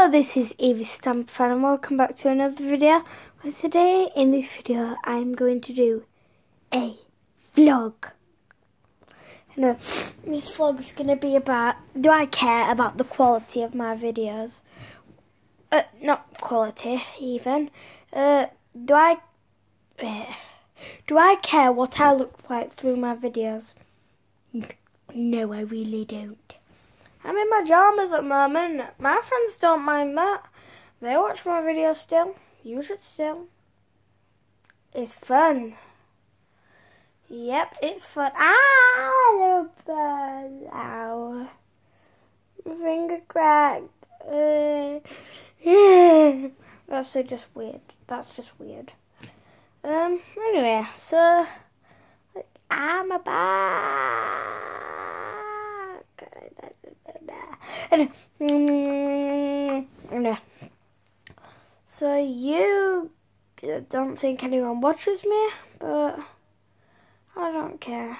Hello, this is Evie Stamp Fan and welcome back to another video. Well, today in this video I'm going to do a vlog. No, this vlog is going to be about, do I care about the quality of my videos? Uh, not quality even. Uh, do I, uh, do I care what I look like through my videos? No, I really don't. I'm in my pajamas at the moment. My friends don't mind that. They watch my videos still. You should still. It's fun. Yep, it's fun. Ow! Ow. My finger cracked. Uh, That's so just weird. That's just weird. Um, anyway, so, I'm a back. Mm, so you don't think anyone watches me, but I don't care.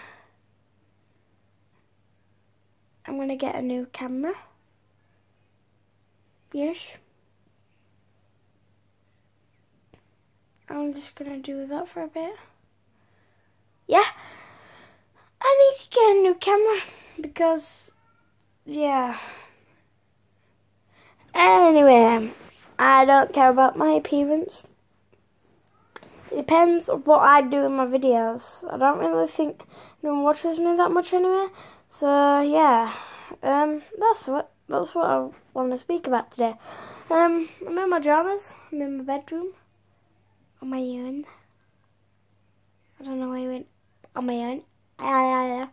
I'm gonna get a new camera. Yes. I'm just gonna do that for a bit. Yeah. I need to get a new camera because yeah. Anyway, I don't care about my appearance. It depends on what I do in my videos. I don't really think no one watches me that much anyway. So yeah, um, that's what that's what I want to speak about today. Um, I'm in my dramas. I'm in my bedroom on my own. I don't know why I went on my own. Yeah, yeah, yeah.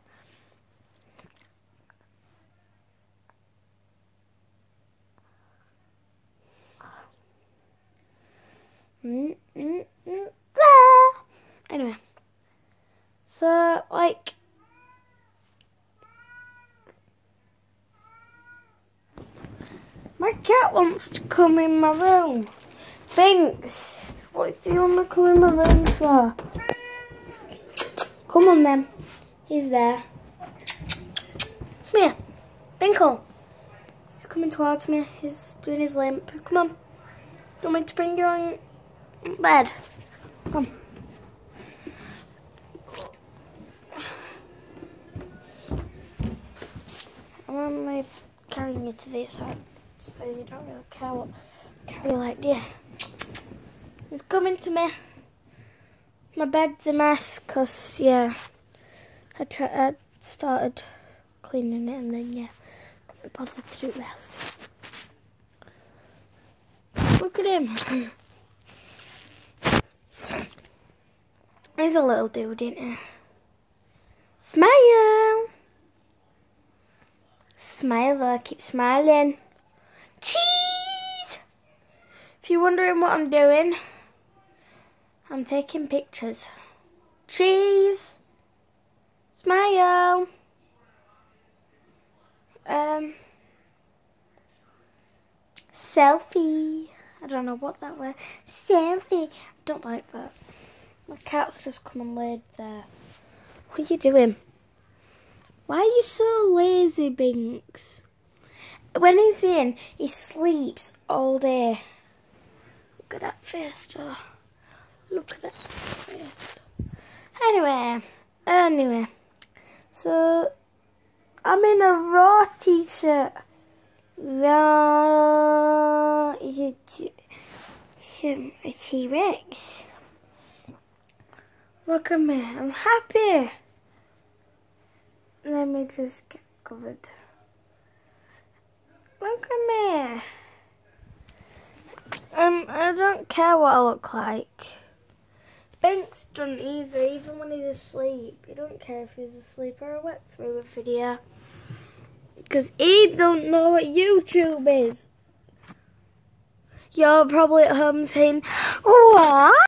Mm, mm, mm, anyway, so like, my cat wants to come in my room. Thanks. What do you want to come in my room for? Come on then. He's there. Come here. Binkle. He's coming towards me. He's doing his limp. Come on. Do you want me to bring you on bed. Come. I'm only carrying you to this side, so you don't really care what carry like yeah. He's coming to me. My bed's a mess, cause yeah, I tried, I started cleaning it and then yeah, couldn't be bothered to do the rest. Look at him. a little dude, isn't he? Smile! Smile. Keep smiling. Cheese! If you're wondering what I'm doing, I'm taking pictures. Cheese! Smile! Um, selfie. I don't know what that was. Selfie. Don't like that. My cat's just come and laid there. What are you doing? Why are you so lazy, Binks? When he's in, he sleeps all day. Look at that face, Joe. Look at that face. Anyway, anyway. So, I'm in a raw t-shirt. Raw... Is it... T-Rex? Look at me, I'm happy. Let me just get covered. Look at me. Um, I don't care what I look like. Binks doesn't either, even when he's asleep. He don't care if he's asleep or I went through a video. Because he don't know what YouTube is. You're probably at home saying, what?